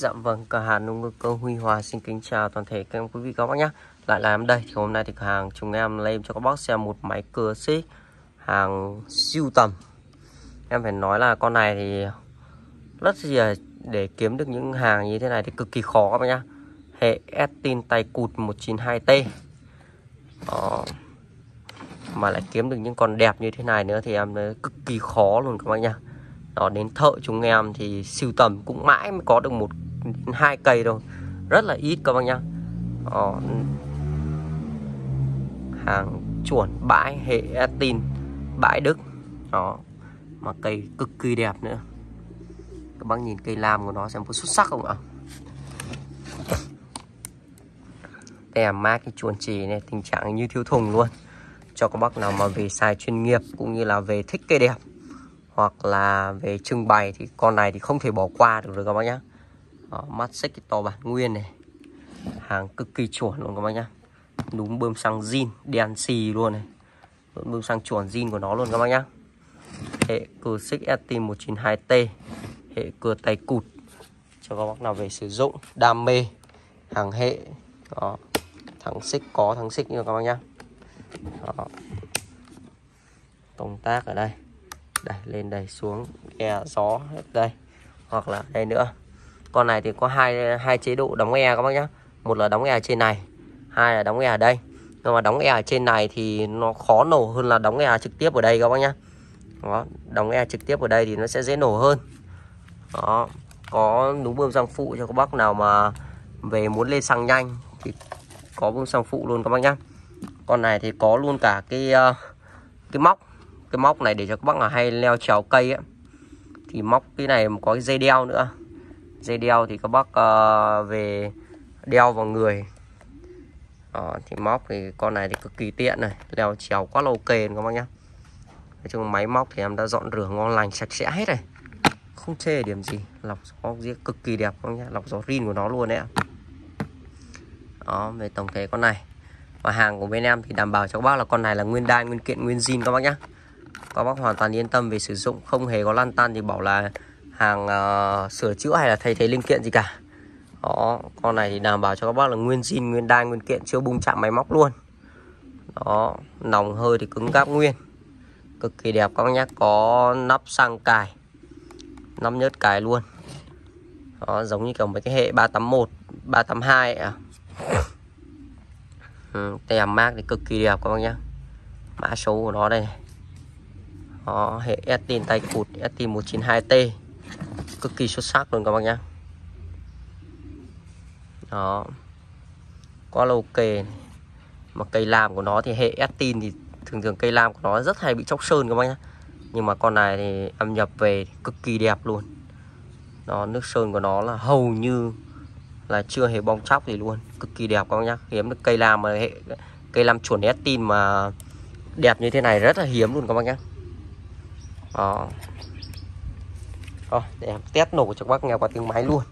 Dạ vâng, cửa hàng nông ngư cơ Huy Hòa xin kính chào toàn thể các quý vị các bác nhé Lại là em đây, thì hôm nay thì cửa hàng chúng em lên cho các bác xem một máy cưa xích hàng siêu tầm. Em phải nói là con này thì rất là để kiếm được những hàng như thế này thì cực kỳ khó các bác nhá. Hệ Estin tay cụt 192T Đó. Mà lại kiếm được những con đẹp như thế này nữa thì em thấy cực kỳ khó luôn các bác nhá. Đó đến thợ chúng em thì siêu tầm cũng mãi mới có được một hai cây thôi. Rất là ít các bác nhá. Đó. hàng chuẩn bãi hệ tin, bãi Đức. Đó, mà cây cực kỳ đẹp nữa. Các bác nhìn cây lam của nó xem có xuất sắc không ạ? Tem mát cái chuồn trì này, tình trạng như thiếu thùng luôn. Cho các bác nào mà về xài chuyên nghiệp cũng như là về thích cây đẹp hoặc là về trưng bày thì con này thì không thể bỏ qua được rồi các bác nhá. Ờ, Đó, mắt xích cái to bản nguyên này. Hàng cực kỳ chuẩn luôn các bác nhá. Đúng bơm xăng zin đen xì luôn này. Đúng bơm xăng chuẩn zin của nó luôn các bác nhá. Hệ cửa xích ST 192T hệ cửa tay cụt. Cho các bác nào về sử dụng đam mê hàng hệ. Đó thắng xích có thắng xích như các bác nhá. Đó. công tác ở đây. Đây lên đây xuống e gió hết đây. Hoặc là đây nữa con này thì có hai hai chế độ đóng e các bác nhá. Một là đóng e trên này, hai là đóng e ở đây. Nhưng mà đóng e ở trên này thì nó khó nổ hơn là đóng e trực tiếp ở đây các bác nhá. Đó, đóng e trực tiếp ở đây thì nó sẽ dễ nổ hơn. Đó, có đúng bơm xăng phụ cho các bác nào mà về muốn lên xăng nhanh thì có bơm xăng phụ luôn các bác nhá. Con này thì có luôn cả cái ờ, cái móc cái móc này để cho các bác là hay leo trèo cây ấy. thì móc cái này có cái dây đeo nữa dây đeo thì các bác uh, về đeo vào người. Đó, thì móc thì con này thì cực kỳ tiện này leo trèo quá là ok các bác nhá. Nói chung máy móc thì em đã dọn rửa ngon lành sạch sẽ hết này. Không chê điểm gì lọc gió cực kỳ đẹp không nhá lọc gió rin của nó luôn đấy ạ. Đó về tổng thể con này. Và hàng của bên em thì đảm bảo cho các bác là con này là nguyên đai nguyên kiện nguyên zin các bác nhá. Các bác hoàn toàn yên tâm về sử dụng không hề có lan tan thì bảo là hàng uh, sửa chữa hay là thay thế linh kiện gì cả. Đó con này thì đảm bảo cho các bác là nguyên zin nguyên đai nguyên kiện chưa bung chạm máy móc luôn. Đó nòng hơi thì cứng cáp nguyên. Cực kỳ đẹp các bác nhé có nắp xăng cài nắp nhớt cài luôn. Đó giống như kiểu mấy cái hệ 381 382 à ừ, tem mác thì cực kỳ đẹp các bác nhé. Mã số của nó đây đó, hệ Estin tay cụt Estin 192T cực kỳ xuất sắc luôn các bác nhé đó. Quá là ok mà cây lam của nó thì hệ Estin thì thường thường cây lam của nó rất hay bị chóc sơn các bác nhé nhưng mà con này thì âm nhập về cực kỳ đẹp luôn. Nó nước sơn của nó là hầu như là chưa hề bong chóc gì luôn. Cực kỳ đẹp các bác nhá. Hiếm được cây lam mà hệ, cây lam chuẩn Estin mà đẹp như thế này rất là hiếm luôn các bác nhé đó. Rồi, để em test nổ cho các bác nghe qua tiếng máy luôn.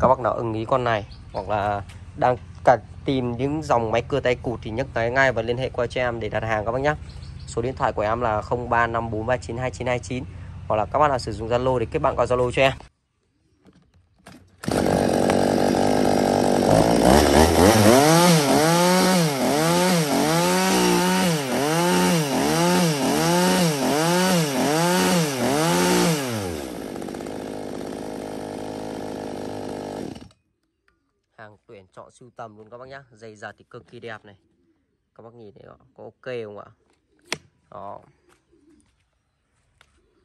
Các bác nào ưng ý con này hoặc là đang cần tìm những dòng máy cưa tay cụt thì nhấc tới ngay và liên hệ qua cho em để đặt hàng các bác nhé số điện thoại của em là 0354392929 hoặc là các bạn nào sử dụng Zalo thì kết bạn qua Zalo cho em. Hàng tuyển chọn sưu tầm luôn các bác nhá. Dày giật thì cực kỳ đẹp này. Các bác nhìn thấy có ok không ạ? Đó.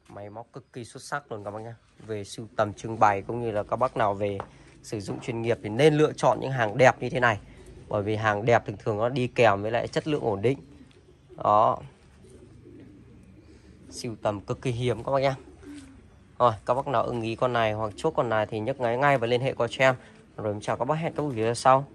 Máy móc cực kỳ xuất sắc luôn các bác nhá. Về sưu tầm trưng bày cũng như là các bác nào về sử dụng chuyên nghiệp thì nên lựa chọn những hàng đẹp như thế này. Bởi vì hàng đẹp thường thường nó đi kèm với lại chất lượng ổn định. Đó. Sưu tầm cực kỳ hiếm các bác nhá. Rồi, các bác nào ưng ý con này hoặc chốt con này thì nhấc ngay ngay và liên hệ qua cho em rồi chào các bác hẹn các video sau.